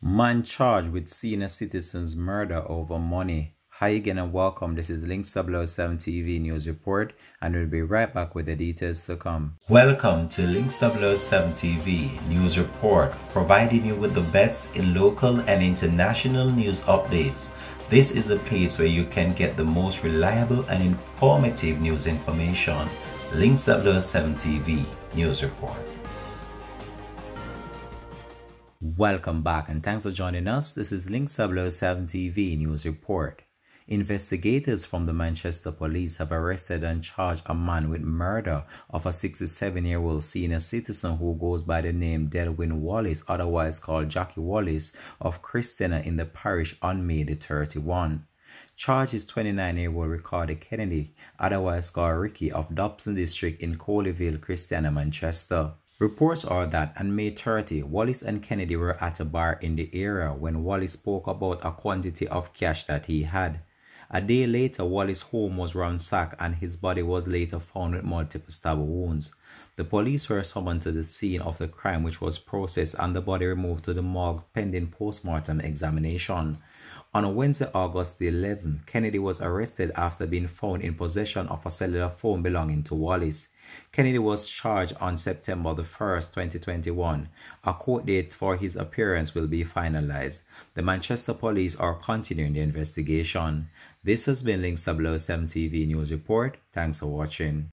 Man charged with senior citizen's murder over money. Hi again and welcome. This is Link 7 TV News Report and we'll be right back with the details to come. Welcome to Link 7 TV News Report, providing you with the best in local and international news updates. This is a place where you can get the most reliable and informative news information. Link 7 TV News Report. Welcome back and thanks for joining us. This is Link 7 TV News Report. Investigators from the Manchester Police have arrested and charged a man with murder of a 67-year-old senior citizen who goes by the name Delwyn Wallace, otherwise called Jackie Wallace, of Christiana in the parish on May the 31. Charges 29-year-old Ricardo Kennedy, otherwise called Ricky, of Dobson District in Coleyville, Christiana, Manchester. Reports are that on May 30, Wallace and Kennedy were at a bar in the area when Wallace spoke about a quantity of cash that he had. A day later, Wallace's home was ransacked and his body was later found with multiple stab wounds. The police were summoned to the scene of the crime which was processed and the body removed to the morgue pending post-mortem examination. On Wednesday, August the 11th, Kennedy was arrested after being found in possession of a cellular phone belonging to Wallace. Kennedy was charged on September the 1st, 2021. A court date for his appearance will be finalized. The Manchester police are continuing the investigation. This has been Link 7 TV News Report. Thanks for watching.